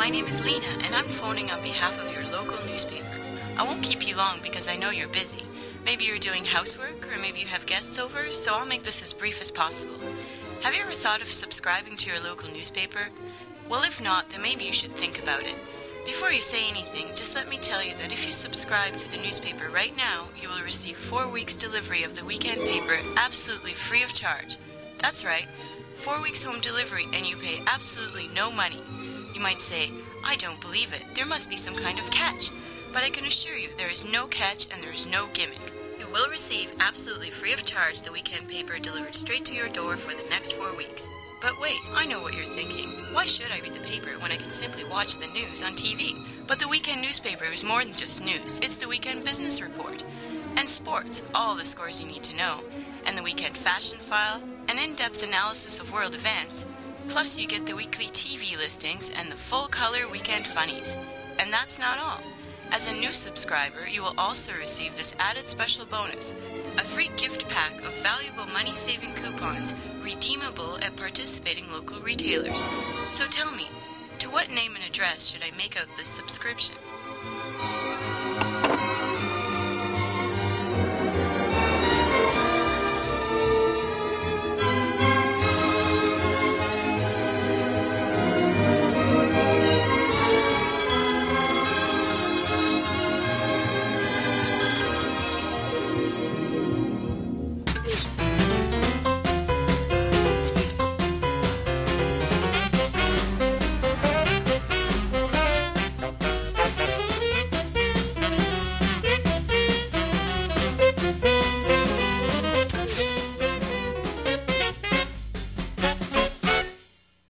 my name is Lena, and I'm phoning on behalf of your local newspaper. I won't keep you long because I know you're busy. Maybe you're doing housework, or maybe you have guests over, so I'll make this as brief as possible. Have you ever thought of subscribing to your local newspaper? Well, if not, then maybe you should think about it. Before you say anything, just let me tell you that if you subscribe to the newspaper right now, you will receive four weeks' delivery of the weekend paper absolutely free of charge. That's right, four weeks home delivery, and you pay absolutely no money. You might say, I don't believe it. There must be some kind of catch. But I can assure you there is no catch and there is no gimmick. You will receive absolutely free of charge the weekend paper delivered straight to your door for the next four weeks. But wait, I know what you're thinking. Why should I read the paper when I can simply watch the news on TV? But the weekend newspaper is more than just news, it's the weekend business report. And sports, all the scores you need to know. And the weekend fashion file, an in depth analysis of world events. Plus, you get the weekly TV listings and the full color weekend funnies. And that's not all. As a new subscriber, you will also receive this added special bonus a free gift pack of valuable money saving coupons redeemable at participating local retailers. So tell me, to what name and address should I make out this subscription?